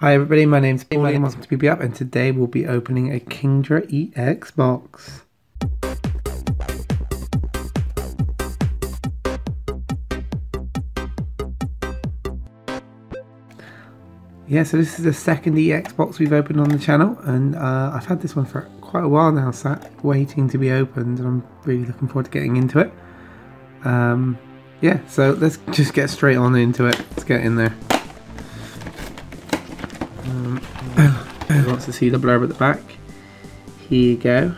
Hi everybody, my name's Paul and welcome to PPup and today we'll be opening a Kingdra EX box. Yeah, so this is the second EX box we've opened on the channel and uh, I've had this one for quite a while now, sat waiting to be opened and I'm really looking forward to getting into it. Um, yeah, so let's just get straight on into it. Let's get in there. Wants to see the blurb at the back. Here you go.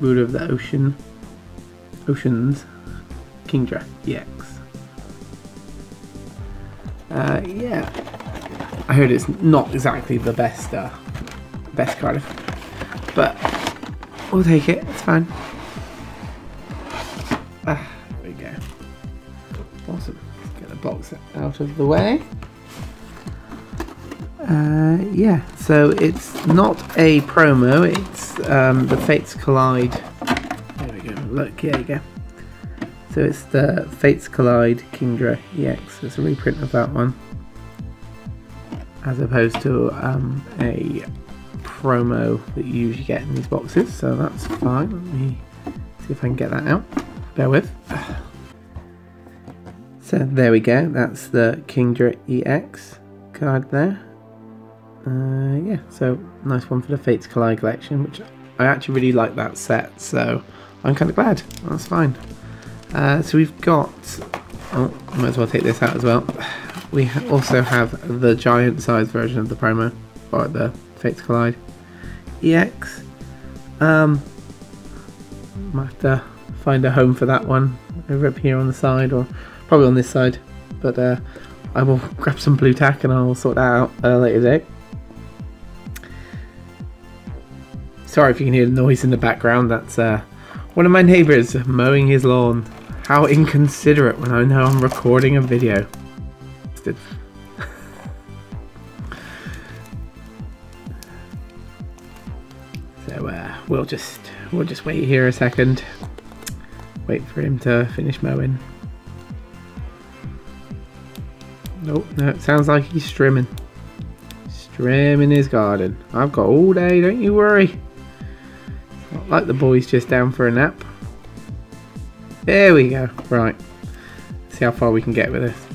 Ruler of the Ocean. Oceans. Kingdra EX. Uh, yeah. I heard it's not exactly the best, uh, best card, but we'll take it. It's fine. Ah, there we go. Awesome. Let's get the box out of the way. Uh, yeah, so it's not a promo, it's um, the Fates Collide. There we go, look, there you go. So it's the Fates Collide Kingdra EX, it's a reprint of that one. As opposed to um, a promo that you usually get in these boxes, so that's fine. Let me see if I can get that out. Bear with. So there we go, that's the Kingdra EX card there. Uh, yeah, so nice one for the Fates Collide collection, which I actually really like that set, so I'm kind of glad. That's fine. Uh, so we've got, oh, might as well take this out as well. We ha also have the giant size version of the promo, or the Fates Collide EX. Um, might have to find a home for that one over up here on the side, or probably on this side, but uh, I will grab some Blu Tack and I'll sort that out uh, later today. Sorry if you can hear the noise in the background. That's uh, one of my neighbours mowing his lawn. How inconsiderate when I know I'm recording a video. so uh, we'll just we'll just wait here a second. Wait for him to finish mowing. Nope, no, it sounds like he's strimming. Strimming his garden. I've got all day, don't you worry. Like the boy's just down for a nap. There we go. Right. See how far we can get with this.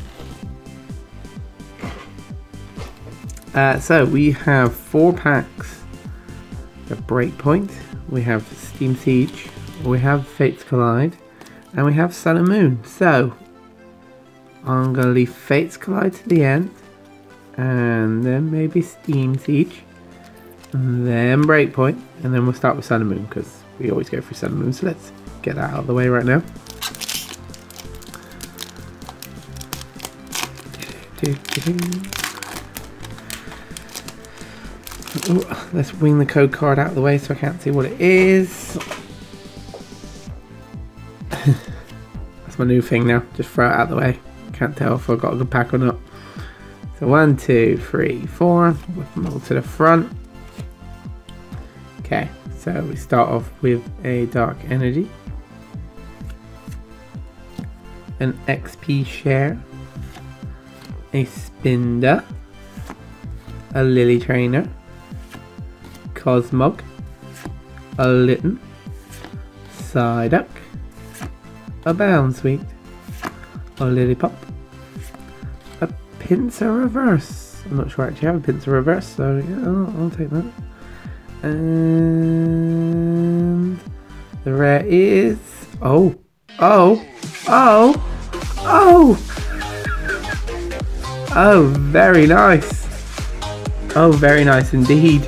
Uh, so we have four packs of Breakpoint, we have Steam Siege, we have Fates Collide, and we have Sun and Moon. So I'm going to leave Fates Collide to the end, and then maybe Steam Siege then Breakpoint, and then we'll start with Sun and Moon because we always go for Sun and Moon. So let's get that out of the way right now. Ooh, let's wing the code card out of the way so I can't see what it is. That's my new thing now. Just throw it out of the way. Can't tell if I've got a good pack or not. So one, two, three, four. Whip them all to the front. Okay, so we start off with a Dark Energy, an XP Share, a Spinda, a Lillie Trainer, Cosmog, a Litten, Psyduck, a Bounsweet, a Lillipup, a Pinsir Reverse. I'm not sure I actually have a Pinsir Reverse, so yeah, I'll, I'll take that. Um, and the rare is oh oh oh oh. Oh very nice. Oh very nice indeed.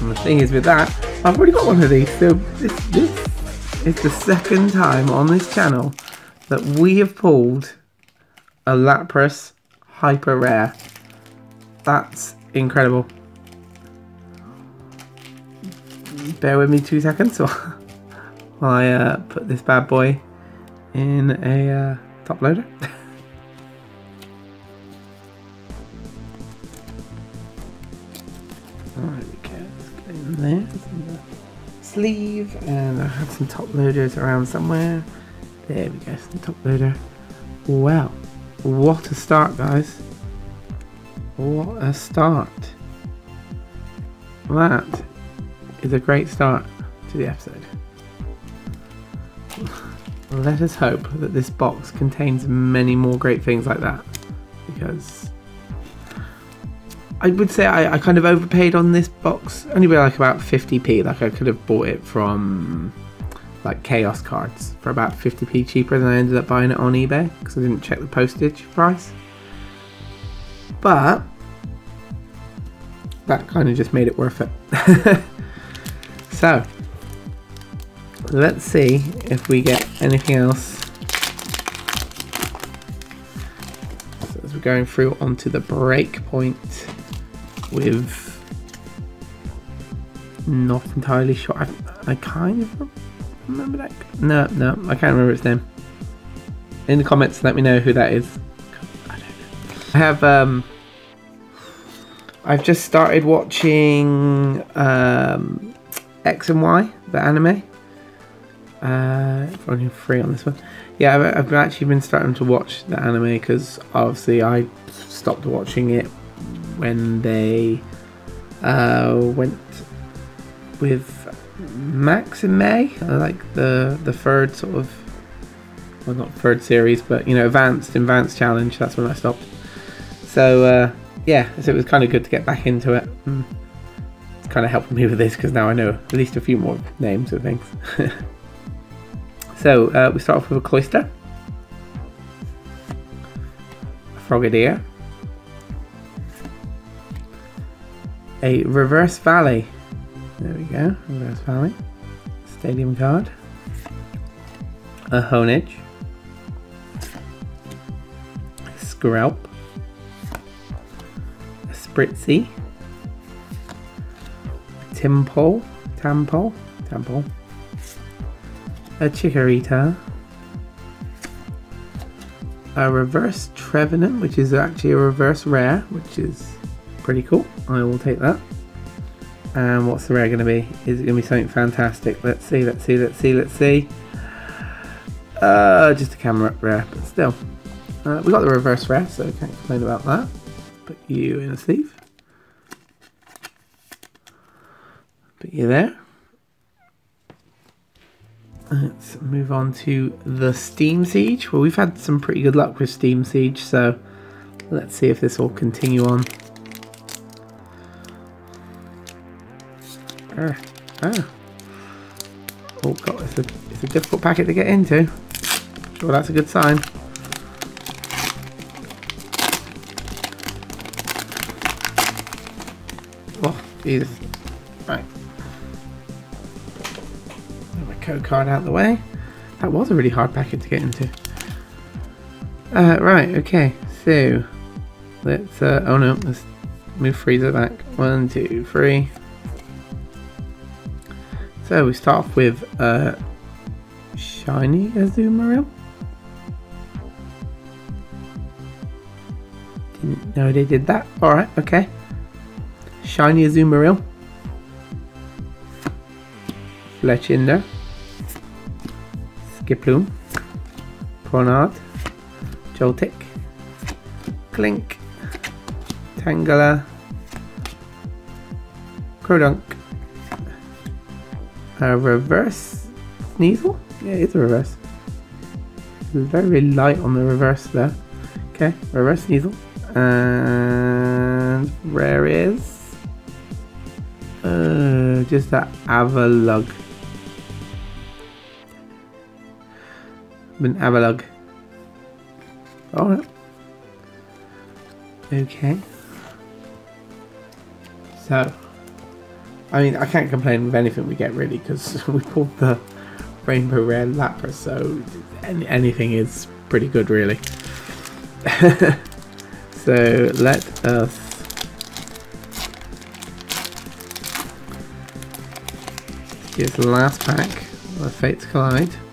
And the thing is with that I've already got one of these so this this is the second time on this channel that we have pulled a Lapras hyper rare. That's incredible bear with me two seconds while I uh, put this bad boy in a uh, top loader. Alright, get in. The sleeve, and I have some top loaders around somewhere. There we go, some top loader. Wow, what a start, guys. What a start. That is a great start to the episode. Let us hope that this box contains many more great things like that. Because I would say I, I kind of overpaid on this box. Only by like about 50p. Like I could have bought it from like Chaos cards for about 50p cheaper than I ended up buying it on eBay because I didn't check the postage price. But that kind of just made it worth it. so let's see if we get anything else. So as we're going through onto the Breakpoint with not entirely sure. I, I kind of remember that. No no I can't remember its name. In the comments let me know who that is. I I have um I've just started watching um, X and Y the anime uh, only free on this one. Yeah, I've, I've, actually been starting to watch the anime because obviously I stopped watching it when they uh, went with Max and May, I like the the third sort of, well not third series, but you know advanced advanced challenge. That's when I stopped. So uh, yeah, so it was kind of good to get back into it. Mm. Kind of helping me with this because now I know at least a few more names of things. So uh, we start off with a Cloyster, a frogadier, a reverse valley. There we go, reverse valley. Stadium card, a honedge, a Skrelp, a Spritzee, a Tympole, tampole, tampole a Chikorita, a reverse Trevenant, which is actually a reverse rare, which is pretty cool. I will take that. And what's the rare going to be? Is it going to be something fantastic? Let's see, let's see, let's see, let's see. Uh, just a camera rare, but still. Uh, we got the reverse rare, so I can't complain about that. Put you in a sleeve. You there. Let's move on to the Steam Siege. Well, we've had some pretty good luck with Steam Siege, so let's see if this will continue on. Ah, ah. Oh god, it's a, it's a difficult packet to get into. Sure, that's a good sign. Oh, Jesus. Code card out the way. That was a really hard packet to get into. Uh, right, okay, so let's, uh, oh no, let's move Freezer back. One, two, three. So we start off with uh, Shiny Azumarill. Didn't know they did that. Alright, okay. Shiny Azumarill. Fletchinder. Skiploom, Pronard, Joltik, Klink, Tangela, Croagunk, a reverse Sneasel? Yeah, it's a reverse. Very light on the reverse there. Okay, reverse Sneasel. And rare is uh, just that Avalugg. An Avalugg. Alright. Okay. So, I mean, I can't complain with anything we get really because we pulled the Rainbow Rare Lapras, so any, anything is pretty good really. so let us the last pack of Fates Collide.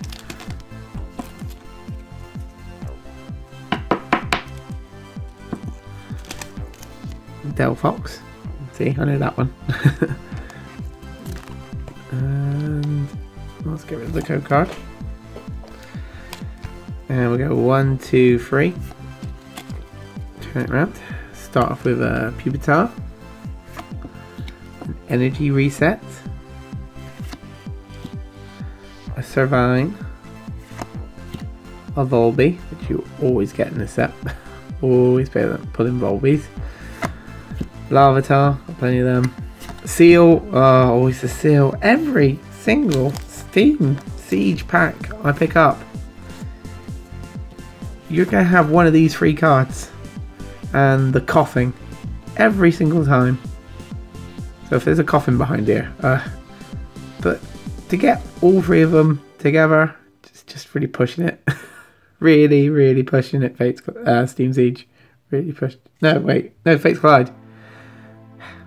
Delphox. See, I know that one. and um, let's get rid of the code card. And we go one, two, three. Turn it around. start off with a Pupitar, an Energy Reset, a Servine, a Volby, which you always get in this set. always put in Larvitar, plenty of them. Seal, oh, always a seal. Every single Steam Siege pack I pick up, you're going to have one of these free cards. And the Koffing. Every single time. So if there's a Koffing behind here. Uh, but to get all three of them together, just, just really pushing it. really, really pushing it, Fates, uh, Steam Siege. Really pushed. No, wait. No, Fates Collide.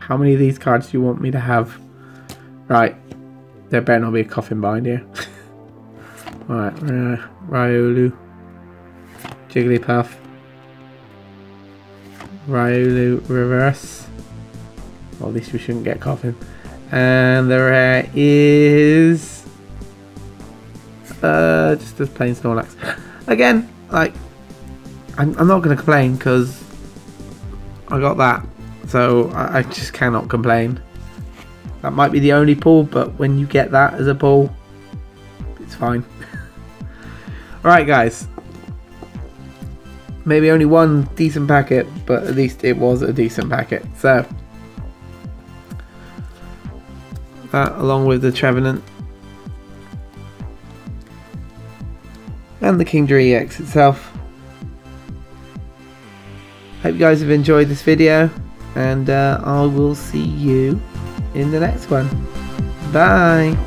How many of these cards do you want me to have? Right. There better not be a Koffing behind here. Alright, uh, Riolu. Jigglypuff. Riolu Reverse. Well, at least we shouldn't get Koffing. And the rare is... Uh, just a plain Snorlax. Again, like, I'm, I'm not going to complain because I got that. So I, I just cannot complain. That might be the only pull, but when you get that as a pull, it's fine. Alright guys. Maybe only one decent packet, but at least it was a decent packet. So, that along with the Trevenant and the Kingdra EX itself. Hope you guys have enjoyed this video and uh, I will see you in the next one. Bye!